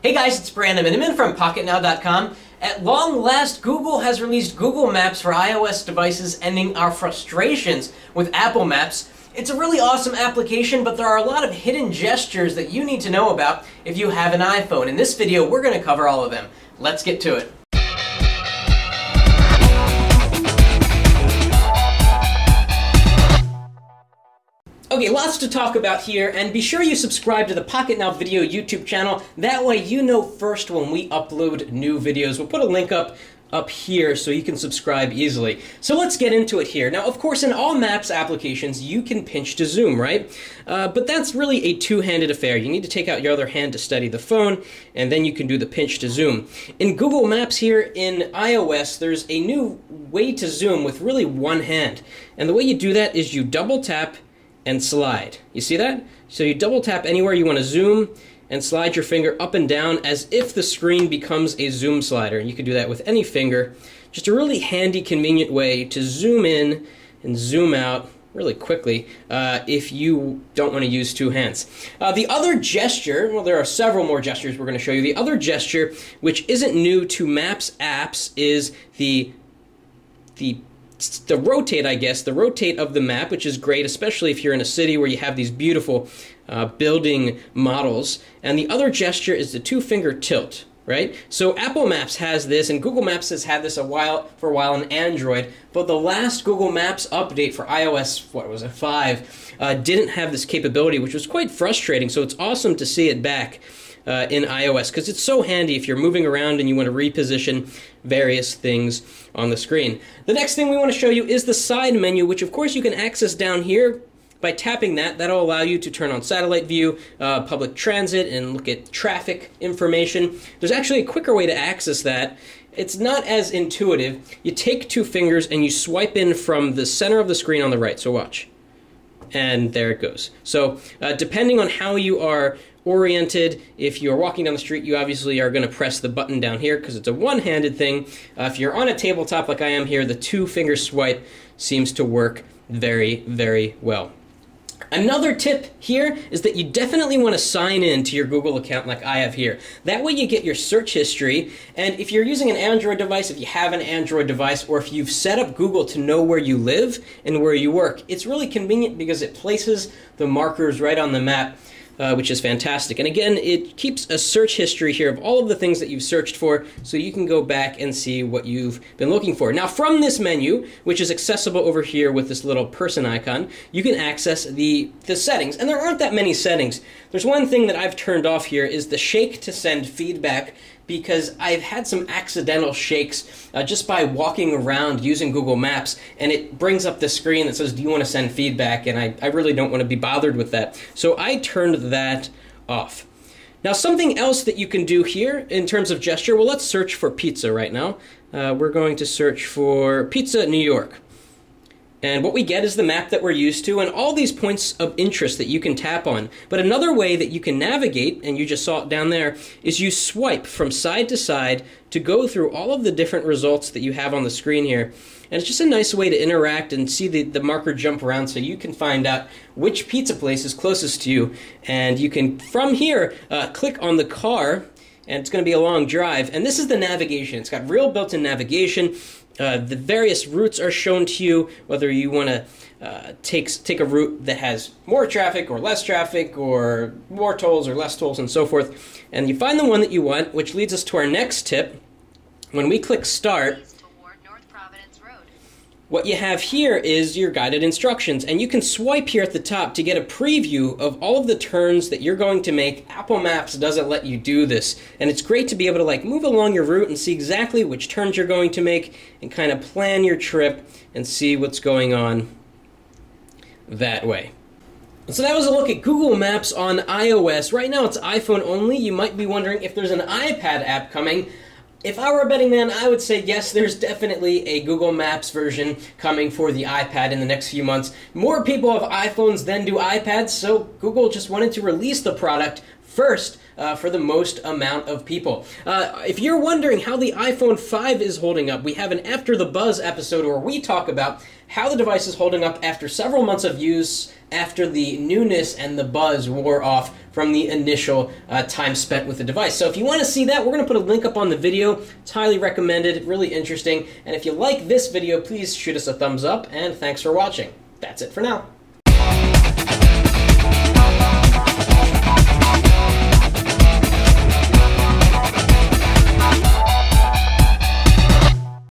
Hey guys, it's Brandon Miniman from PocketNow.com. At long last, Google has released Google Maps for iOS devices, ending our frustrations with Apple Maps. It's a really awesome application, but there are a lot of hidden gestures that you need to know about if you have an iPhone. In this video, we're going to cover all of them. Let's get to it. Okay, lots to talk about here, and be sure you subscribe to the Pocket Now Video YouTube channel. That way you know first when we upload new videos. We'll put a link up up here so you can subscribe easily. So let's get into it here. Now, of course, in all Maps applications, you can pinch to zoom, right? Uh, but that's really a two-handed affair. You need to take out your other hand to steady the phone, and then you can do the pinch to zoom. In Google Maps here in iOS, there's a new way to zoom with really one hand. And the way you do that is you double tap and slide. You see that? So you double tap anywhere you want to zoom and slide your finger up and down as if the screen becomes a zoom slider. You can do that with any finger. Just a really handy, convenient way to zoom in and zoom out really quickly uh, if you don't want to use two hands. Uh, the other gesture, well, there are several more gestures we're going to show you. The other gesture, which isn't new to Maps apps, is the the the rotate, I guess, the rotate of the map, which is great, especially if you're in a city where you have these beautiful uh, building models. And the other gesture is the two finger tilt, right? So Apple Maps has this, and Google Maps has had this a while for a while on Android. But the last Google Maps update for iOS, what was it, five, uh, didn't have this capability, which was quite frustrating. So it's awesome to see it back uh, in iOS because it's so handy if you're moving around and you want to reposition various things on the screen. The next thing we want to show you is the side menu, which of course you can access down here by tapping that, that'll allow you to turn on satellite view, uh, public transit, and look at traffic information. There's actually a quicker way to access that. It's not as intuitive. You take two fingers and you swipe in from the center of the screen on the right. So watch. And there it goes. So, uh, depending on how you are oriented. If you're walking down the street, you obviously are going to press the button down here because it's a one-handed thing. Uh, if you're on a tabletop like I am here, the two-finger swipe seems to work very, very well. Another tip here is that you definitely want to sign in to your Google account like I have here. That way you get your search history, and if you're using an Android device, if you have an Android device, or if you've set up Google to know where you live and where you work, it's really convenient because it places the markers right on the map uh, which is fantastic. And again, it keeps a search history here of all of the things that you've searched for, so you can go back and see what you've been looking for. Now, from this menu, which is accessible over here with this little person icon, you can access the, the settings. And there aren't that many settings. There's one thing that I've turned off here is the shake to send feedback because I've had some accidental shakes uh, just by walking around using Google Maps, and it brings up the screen that says, Do you want to send feedback? And I, I really don't want to be bothered with that. So I turned that off. Now, something else that you can do here in terms of gesture, well, let's search for pizza right now. Uh, we're going to search for Pizza New York. And what we get is the map that we're used to and all these points of interest that you can tap on. But another way that you can navigate, and you just saw it down there, is you swipe from side to side to go through all of the different results that you have on the screen here. And it's just a nice way to interact and see the, the marker jump around so you can find out which pizza place is closest to you. And you can, from here, uh, click on the car and it's going to be a long drive. And this is the navigation. It's got real built-in navigation. Uh, the various routes are shown to you, whether you want to uh, take take a route that has more traffic or less traffic, or more tolls or less tolls, and so forth. And you find the one that you want, which leads us to our next tip. When we click Start, what you have here is your guided instructions, and you can swipe here at the top to get a preview of all of the turns that you're going to make. Apple Maps doesn't let you do this, and it's great to be able to like move along your route and see exactly which turns you're going to make and kind of plan your trip and see what's going on that way. So that was a look at Google Maps on iOS. Right now it's iPhone only. You might be wondering if there's an iPad app coming. If I were a betting man, I would say yes, there's definitely a Google Maps version coming for the iPad in the next few months. More people have iPhones than do iPads, so Google just wanted to release the product first uh, for the most amount of people. Uh, if you're wondering how the iPhone 5 is holding up, we have an After the Buzz episode where we talk about how the device is holding up after several months of use after the newness and the buzz wore off from the initial uh, time spent with the device. So if you want to see that, we're going to put a link up on the video. It's highly recommended, really interesting. And if you like this video, please shoot us a thumbs up, and thanks for watching. That's it for now.